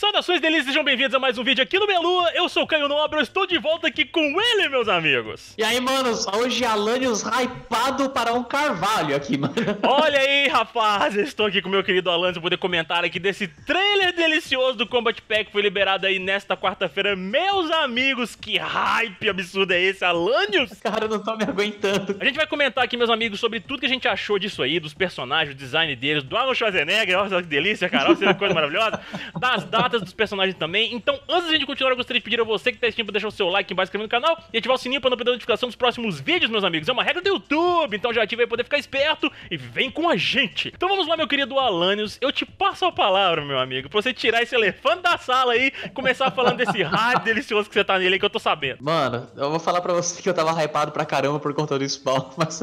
Saudações delícias, sejam bem-vindos a mais um vídeo aqui no Melua. Eu sou o Caio Nobre, eu estou de volta aqui com ele, meus amigos. E aí, manos, hoje Alanios hypado para um carvalho aqui, mano. Olha aí, rapaz, eu estou aqui com meu querido Alanios para poder comentar aqui desse trailer delicioso do Combat Pack que foi liberado aí nesta quarta-feira. Meus amigos, que hype absurdo é esse, Alanios? Cara, eu não tô me aguentando. A gente vai comentar aqui, meus amigos, sobre tudo que a gente achou disso aí, dos personagens, do design deles, do Arnold Schwarzenegger, olha que delícia, cara, olha que coisa maravilhosa, das datas dos personagens também. Então, antes da gente continuar, eu gostaria de pedir a você que tá assistindo pra deixar o seu like embaixo, inscrever no canal e ativar o sininho pra não perder a notificação dos próximos vídeos, meus amigos. É uma regra do YouTube, então já ativa aí pra poder ficar esperto e vem com a gente. Então vamos lá, meu querido Alanios. Eu te passo a palavra, meu amigo, pra você tirar esse elefante da sala aí e começar falando desse rádio delicioso que você tá nele aí, que eu tô sabendo. Mano, eu vou falar pra você que eu tava hypado pra caramba por conta do spawn, mas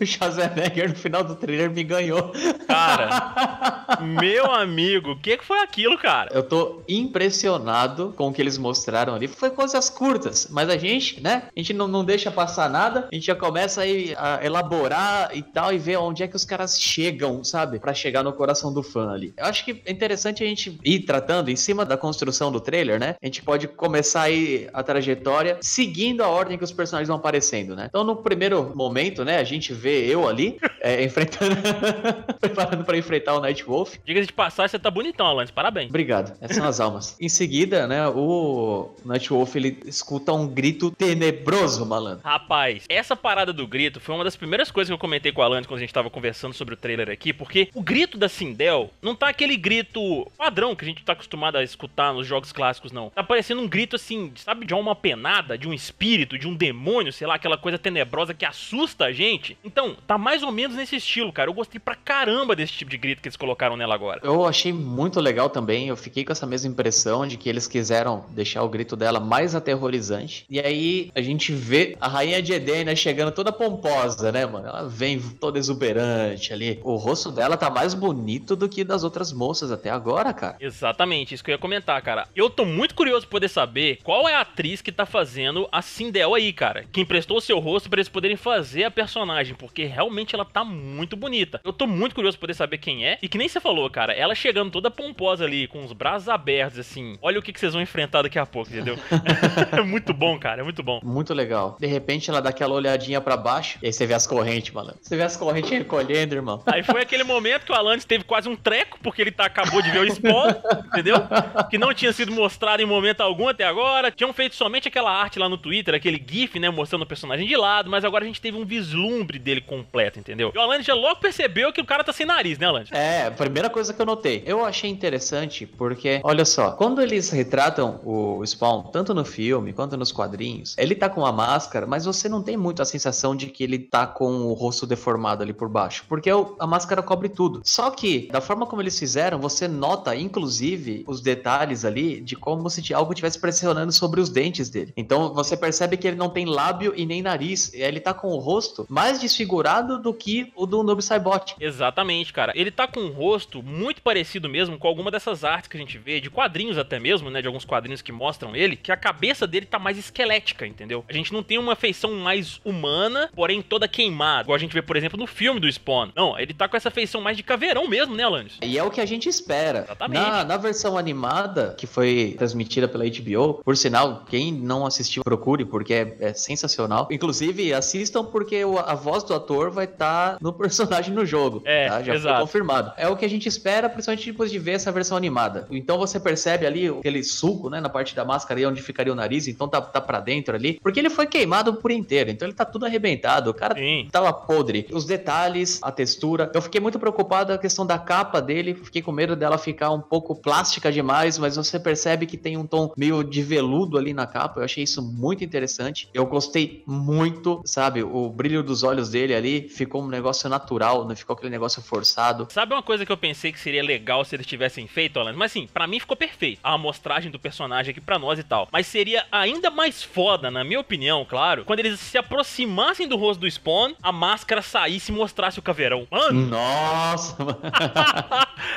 o Schwarzenegger no final do trailer me ganhou. Cara, meu amigo, o que, que foi aquilo, cara? Eu tô impressionado com o que eles mostraram ali. Foi coisas curtas, mas a gente, né? A gente não, não deixa passar nada, a gente já começa aí a elaborar e tal e ver onde é que os caras chegam, sabe? Para chegar no coração do fã ali. Eu acho que é interessante a gente ir tratando em cima da construção do trailer, né? A gente pode começar aí a trajetória seguindo a ordem que os personagens vão aparecendo, né? Então, no primeiro momento, né, a gente vê eu ali é, enfrentando, preparando para enfrentar o Night Wolf. Diga de passar, você tá bonitão, Alanis. Parabéns. Obrigado. São as almas. Em seguida, né, o Nightwolf, ele escuta um grito tenebroso, malandro. Rapaz, essa parada do grito foi uma das primeiras coisas que eu comentei com o Alan quando a gente tava conversando sobre o trailer aqui, porque o grito da Sindel não tá aquele grito padrão que a gente tá acostumado a escutar nos jogos clássicos, não. Tá parecendo um grito assim, sabe, de uma penada, de um espírito, de um demônio, sei lá, aquela coisa tenebrosa que assusta a gente. Então, tá mais ou menos nesse estilo, cara. Eu gostei pra caramba desse tipo de grito que eles colocaram nela agora. Eu achei muito legal também, eu fiquei com essa mesma impressão de que eles quiseram deixar o grito dela mais aterrorizante. E aí a gente vê a rainha de Edena chegando toda pomposa, né, mano? Ela vem toda exuberante ali. O rosto dela tá mais bonito do que das outras moças até agora, cara. Exatamente, isso que eu ia comentar, cara. Eu tô muito curioso pra poder saber qual é a atriz que tá fazendo a Sindel aí, cara. Que emprestou seu rosto para eles poderem fazer a personagem, porque realmente ela tá muito bonita. Eu tô muito curioso pra poder saber quem é. E que nem você falou, cara, ela chegando toda pomposa ali, com os braços abertos, assim. Olha o que, que vocês vão enfrentar daqui a pouco, entendeu? é muito bom, cara, é muito bom. Muito legal. De repente ela dá aquela olhadinha para baixo e aí você vê as correntes, mano. Você vê as correntes recolhendo, irmão. Aí foi aquele momento que o Alanis teve quase um treco, porque ele tá, acabou de ver o spawn, entendeu? Que não tinha sido mostrado em momento algum até agora. Tinham feito somente aquela arte lá no Twitter, aquele GIF, né? Mostrando o personagem de lado, mas agora a gente teve um vislumbre dele completo, entendeu? E o Alanis já logo percebeu que o cara tá sem nariz, né, Alanis? É, a primeira coisa que eu notei. Eu achei interessante porque, olha só, quando eles retratam o Spawn, tanto no filme quanto nos quadrinhos, ele tá com uma máscara, mas você não tem muito a sensação de que ele tá com o rosto deformado ali por baixo, porque a máscara cobre tudo. Só que, da forma como eles fizeram, você nota, inclusive, os detalhes ali de como se algo estivesse pressionando sobre os dentes dele. Então você percebe que ele não tem lábio e nem nariz, ele tá com o rosto mais desfigurado do que o do Noob Saibot. Exatamente, cara. Ele tá com um rosto muito parecido mesmo com alguma dessas artes que a gente vê, de quadrinhos até mesmo, né? De alguns quadrinhos que mostram ele, que a cabeça dele tá mais esquelética, entendeu? A gente não tem uma feição mais humana, porém toda queimada, igual a gente vê, por exemplo, no filme do Spawn. Não, ele tá com essa feição mais de caveirão mesmo, né, Alanis? E é o que a gente espera. Exatamente. Na, na versão animada, que foi transmitida pela HBO, por sinal, quem não assistiu, procure, porque é, é sensacional. Inclusive, assistam, porque o, a voz do ator vai estar tá no personagem no jogo. É, tá? Já exato. foi confirmado. É o que a gente espera, principalmente depois de ver essa versão animada. Então você percebe ali aquele suco, né, na parte da máscara aí onde ficaria o nariz, então tá, tá pra dentro ali. Porque ele foi queimado por inteiro, então ele tá tudo arrebentado. O cara Sim. tava podre. Os detalhes, a textura. Eu fiquei muito preocupado com a questão da capa dele, fiquei com medo dela ficar um pouco plástica demais, mas você percebe que tem um tom meio de veludo ali na capa. Eu achei isso muito interessante. Eu gostei muito, sabe? O brilho dos olhos dele ali ficou um negócio natural, não ficou aquele negócio forçado. Sabe uma coisa que eu pensei que seria legal se eles tivessem feito, Alan? Mas assim, para mim ficou perfeito. A amostragem do personagem aqui para nós e tal. Mas seria ainda mais foda, na minha opinião, claro, quando eles se aproximassem do rosto do Spawn, a máscara saísse e mostrasse o caveirão. Mano! Nossa, mano.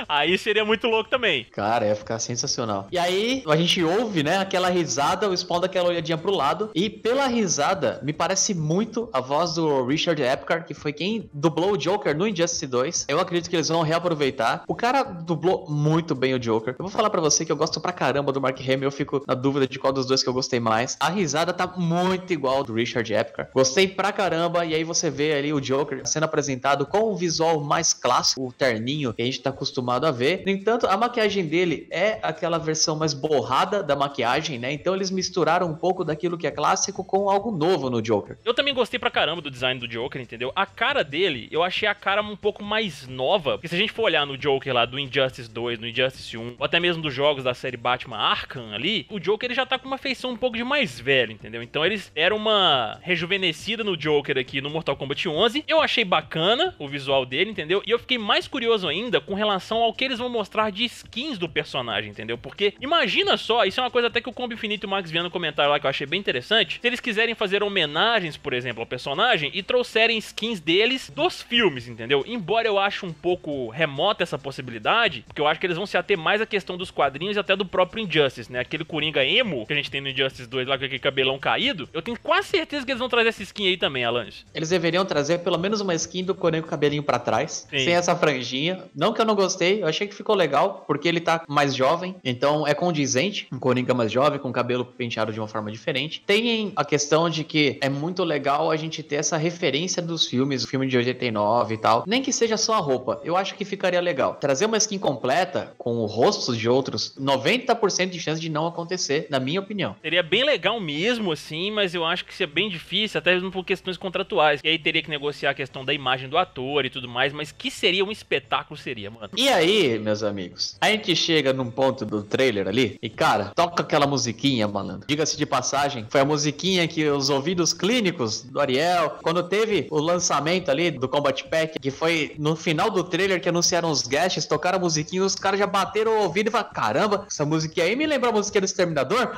aí seria muito louco também. Cara, ia ficar sensacional. E aí, a gente ouve, né, aquela risada, o Spawn daquela olhadinha pro lado. E pela risada, me parece muito a voz do Richard Epcar, que foi quem dublou o Joker no Injustice 2. Eu acredito que eles vão reaproveitar. O cara dublou muito bem o Joker. Eu vou vou falar para você que eu gosto pra caramba do Mark Hamill, eu fico na dúvida de qual dos dois que eu gostei mais. A risada tá muito igual do Richard Epcar. Gostei pra caramba, e aí você vê ali o Joker sendo apresentado com o visual mais clássico, o terninho que a gente tá acostumado a ver. No entanto, a maquiagem dele é aquela versão mais borrada da maquiagem, né? Então eles misturaram um pouco daquilo que é clássico com algo novo no Joker. Eu também gostei pra caramba do design do Joker, entendeu? A cara dele, eu achei a cara um pouco mais nova. Porque se a gente for olhar no Joker lá do Injustice 2, no Injustice 1, ou até mesmo dos jogos da série Batman Arkham ali, o Joker ele já tá com uma feição um pouco de mais velho, entendeu? Então eles deram uma rejuvenescida no Joker aqui no Mortal Kombat 11. Eu achei bacana o visual dele, entendeu? E eu fiquei mais curioso ainda com relação ao que eles vão mostrar de skins do personagem, entendeu? Porque imagina só, isso é uma coisa até que o Combo Infinito e o Max viu no comentário lá que eu achei bem interessante. Se eles quiserem fazer homenagens, por exemplo, ao personagem e trouxerem skins deles dos filmes, entendeu? Embora eu ache um pouco remota essa possibilidade, porque eu acho que eles vão se ater mais à questão dos quadrinhos e até do próprio Injustice, né? Aquele Coringa emo que a gente tem no Injustice 2 lá com aquele cabelão caído, eu tenho quase certeza que eles vão trazer essa skin aí também, Alanis. Eles deveriam trazer pelo menos uma skin do Coringa com cabelinho pra trás, Sim. sem essa franjinha. Não que eu não gostei, eu achei que ficou legal, porque ele tá mais jovem, então é condizente. Um Coringa mais jovem, com o cabelo penteado de uma forma diferente. Tem a questão de que é muito legal a gente ter essa referência dos filmes, o filme de 89 e tal. Nem que seja só a roupa, eu acho que ficaria legal. Trazer uma skin completa, com o rosto de outros, 90% de chance de não acontecer, na minha opinião. Seria bem legal mesmo, assim, mas eu acho que seria bem difícil, até mesmo por questões contratuais. E aí teria que negociar a questão da imagem do ator e tudo mais, mas que seria um espetáculo, seria, mano. E aí, meus amigos, a gente chega num ponto do trailer ali, e cara, toca aquela musiquinha, malandro. Diga-se de passagem, foi a musiquinha que os ouvidos clínicos do Ariel, quando teve o lançamento ali do Combat Pack, que foi no final do trailer que anunciaram os guests, tocaram a musiquinha, os caras já bateram o ouvido e falaram: caramba, essa musiquinha aí me lembra a musiquinha do Exterminador?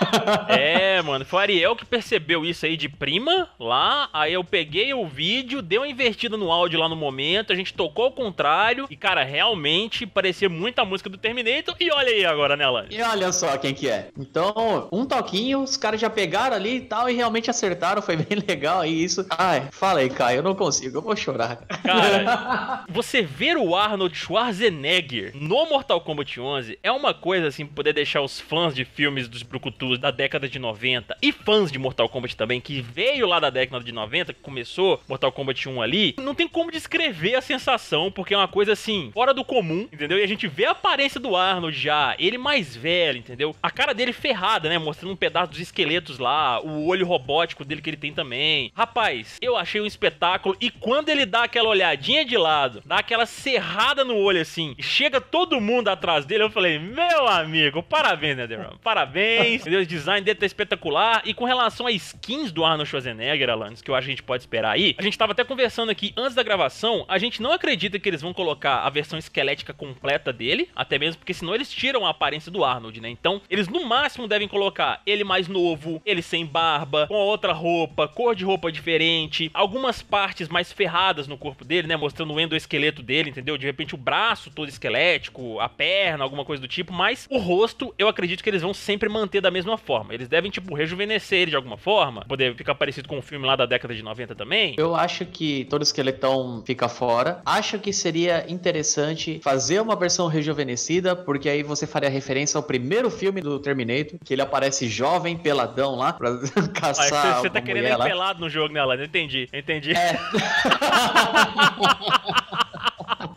é, mano, foi o Ariel que percebeu isso aí de prima lá. Aí eu peguei o vídeo, dei uma invertida no áudio lá no momento, a gente tocou ao contrário. E, cara, realmente parecia muito a música do Terminator. E olha aí agora, né, Alan? E olha só quem que é. Então, um toquinho, os caras já pegaram ali e tal, e realmente acertaram, foi bem legal. E isso. Ai, fala aí, Caio, eu não consigo, eu vou chorar. Cara, você ver o Arnold Schwarzenegger no Mortal Kombat 11 é uma coisa assim, poder deixar os fãs de filmes dos Brucutus da década de 90 e fãs de Mortal Kombat também, que veio lá da década de 90, que começou Mortal Kombat 1 ali, não tem como descrever a sensação, porque é uma coisa assim, fora do comum, entendeu? E a gente vê a aparência do Arnold já, ele mais velho, entendeu? A cara dele ferrada, né? Mostrando um pedaço dos esqueletos lá, o olho robótico dele que ele tem também. Rapaz, eu achei um espetáculo e quando ele dá aquela olhadinha de lado, dá aquela serrada no olho assim, e chega todo mundo atrás dele, eu falei, meu amigo, parabéns, Netherrealm, parabéns, entendeu? O design dele tá espetacular. E com relação a skins do Arnold Schwarzenegger, Alanis, que eu acho que a gente pode esperar aí, a gente tava até conversando aqui antes da gravação, a gente não acredita que eles vão colocar a versão esquelética completa dele, até mesmo porque senão eles tiram a aparência do Arnold, né? Então, eles no máximo devem colocar ele mais novo, ele sem barba, com outra roupa, cor de roupa diferente, algumas partes mais ferradas no corpo dele, né? Mostrando o endoesqueleto dele, entendeu? De repente o braço todo esquelético, a perna, alguma coisa do tipo, mas o rosto eu acredito que eles vão sempre manter da mesma forma. Eles devem, tipo, rejuvenescer ele de alguma forma, poder ficar parecido com o filme lá da década de 90 também. Eu acho que todo esqueletão fica fora. Acho que seria interessante fazer uma versão rejuvenescida, porque aí você faria referência ao primeiro filme do Terminator, que ele aparece jovem, peladão lá, pra caçar. Ah, você tá querendo ir pelado no jogo, né, Alan? Entendi, entendi. É.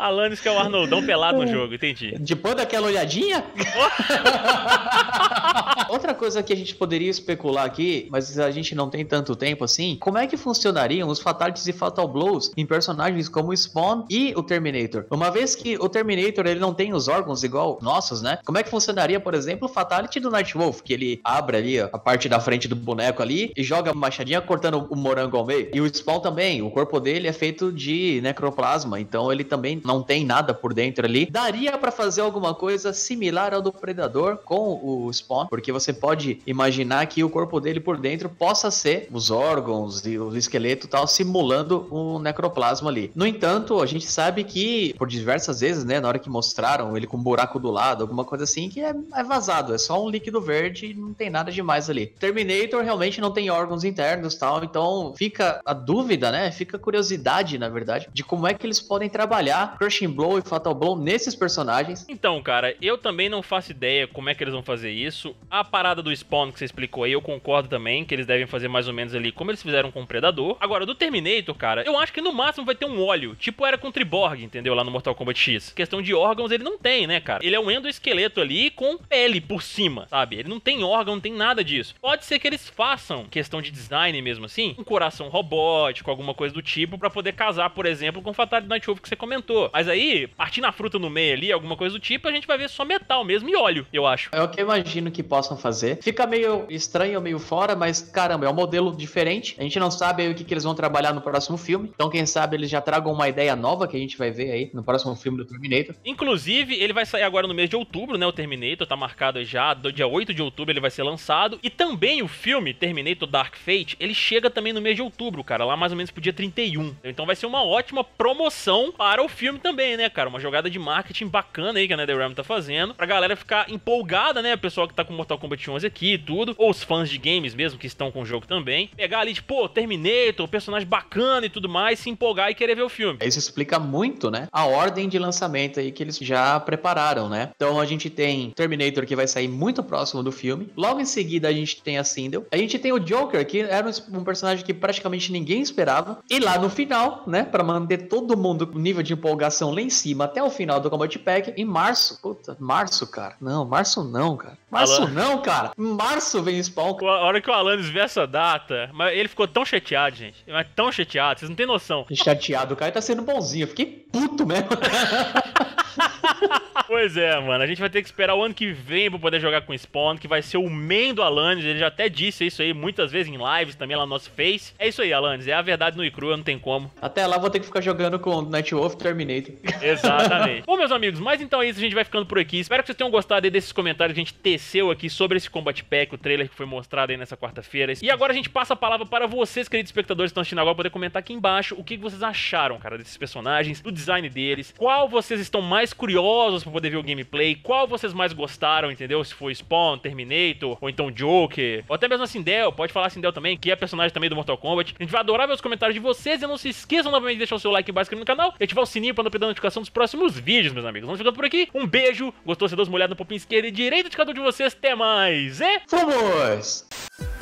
Alanis que é o Arnoldão pelado no jogo, entendi. Depois daquela olhadinha? Outra coisa que a gente poderia especular aqui, mas a gente não tem tanto tempo assim, como é que funcionariam os Fatalities e Fatal Blows em personagens como Spawn e o Terminator? Uma vez que o Terminator ele não tem os órgãos igual nossos, né? Como é que funcionaria, por exemplo, o Fatality do Nightwolf, que ele abre ali a parte da frente do boneco ali e joga a machadinha cortando o morango ao meio? E o Spawn também, o corpo dele é feito de necroplasma, então ele também não tem nada por dentro ali. Daria para fazer alguma coisa similar ao do Predador com o Spawn, porque você pode imaginar que o corpo dele por dentro possa ser os órgãos e o esqueleto tal, simulando o necroplasma ali. No entanto, a gente sabe que, por diversas vezes, né, na hora que mostraram ele com um buraco do lado, alguma coisa assim, que é, é vazado, é só um líquido verde e não tem nada demais ali. Terminator realmente não tem órgãos internos tal, então fica a dúvida, né? Fica a curiosidade, na verdade, de como é que eles podem trabalhar Crushing Blow e Fatal Blow nesses personagens. Então, cara, eu também não faço ideia como é que eles vão fazer isso. A parada do Spawn que você explicou aí, eu concordo também que eles devem fazer mais ou menos ali como eles fizeram com o Predador. Agora, do Terminator, cara, eu acho que no máximo vai ter um óleo, tipo era com o Triborg, entendeu? Lá no Mortal Kombat X. Questão de órgãos ele não tem, né, cara? Ele é um endoesqueleto ali com pele por cima, sabe? Ele não tem órgão, não tem nada disso. Pode ser que eles façam, questão de design mesmo assim, um coração robótico, alguma coisa do tipo, para poder casar, por exemplo, com o Fatality Night Wolf que você comentou. Mas aí, partindo a fruta no meio ali, alguma coisa do tipo, a gente vai ver só metal mesmo e óleo, eu acho. É o que eu imagino que possam fazer. Fica meio estranho, meio fora, mas caramba, é um modelo diferente. A gente não sabe aí o que, que eles vão trabalhar no próximo filme. Então, quem sabe eles já tragam uma ideia nova que a gente vai ver aí no próximo filme do Terminator. Inclusive, ele vai sair agora no mês de outubro, né? O Terminator tá marcado já, do dia 8 de outubro ele vai ser lançado. E também o filme Terminator Dark Fate, ele chega também no mês de outubro, cara, lá mais ou menos pro dia 31. Então vai ser uma ótima promoção para o filme também, né, cara? Uma jogada de marketing bacana aí que a NetherRealm tá fazendo, pra galera ficar empolgada, né? O pessoal que tá com Mortal Kombat 11 aqui e tudo, ou os fãs de games mesmo que estão com o jogo também, pegar ali, tipo, pô, Terminator, personagem bacana e tudo mais, se empolgar e querer ver o filme. Isso explica muito, né? A ordem de lançamento aí que eles já prepararam, né? Então a gente tem Terminator que vai sair muito próximo do filme. Logo em seguida a gente tem a Sindel. A gente tem o Joker, que era um personagem que praticamente ninguém esperava. E lá no final, né, para manter todo mundo com nível de empolgação lá em cima até o final do Combat Pack, em março. Puta, março, cara. Não, março não, cara. Março Alan... não, cara. Março vem Spawn. A hora que o Alanis vê essa data, mas ele ficou tão chateado, gente. Mas tão chateado, vocês não têm noção. Chateado, o cara tá sendo bonzinho. Eu fiquei puto mesmo. pois é, mano. A gente vai ter que esperar o ano que vem pra poder jogar com Spawn, que vai ser o main do Alanis. Ele já até disse isso aí muitas vezes em lives também lá no nosso Face. É isso aí, Alanis. É a verdade no Icru, não tem como. Até lá vou ter que ficar jogando com Nightwolf Terminator. Exatamente. Bom, meus amigos, mas então é isso. A gente vai ficando por aqui. Espero que vocês tenham gostado aí desses comentários que a gente teceu aqui sobre esse Combat Pack, o trailer que foi mostrado aí nessa quarta-feira. E agora a gente passa a palavra para vocês, queridos espectadores que estão assistindo agora, poder comentar aqui embaixo o que vocês acharam, cara, desses personagens, do design deles, qual vocês estão mais curiosos para poder ver o gameplay, qual vocês mais gostaram, entendeu? Se foi Spawn, Terminator, ou então Joker, ou até mesmo a Sindel, pode falar a Sindel também, que é personagem também do Mortal Kombat. A gente vai adorar ver os comentários de vocês e não se esqueçam novamente de deixar o seu like embaixo no canal e ativar o sininho para não perder a notificação dos próximos vídeos, meus amigos. Vamos ficando por aqui. Um beijo, gostou? Você dá uma olhada no popinho esquerdo e direito de cada um de vocês. Até mais, e... Fomos!